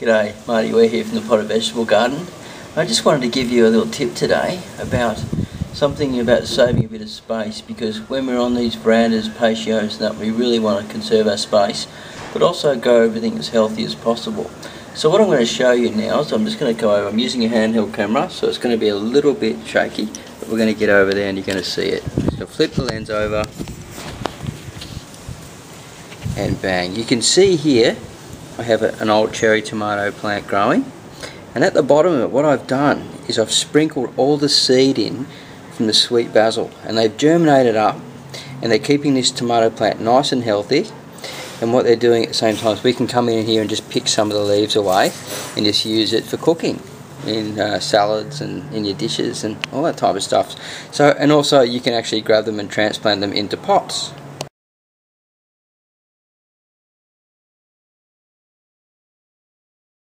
G'day, Marty Ware here from the Potted Vegetable Garden. I just wanted to give you a little tip today about something about saving a bit of space because when we're on these verandas, patios that we really want to conserve our space but also go everything as healthy as possible. So what I'm going to show you now is I'm just going to go over, I'm using a handheld camera so it's going to be a little bit shaky but we're going to get over there and you're going to see it. To flip the lens over and bang. You can see here I have a, an old cherry tomato plant growing and at the bottom of it what I've done is I've sprinkled all the seed in from the sweet basil and they've germinated up and they're keeping this tomato plant nice and healthy. And what they're doing at the same time is we can come in here and just pick some of the leaves away and just use it for cooking in uh, salads and in your dishes and all that type of stuff. So and also you can actually grab them and transplant them into pots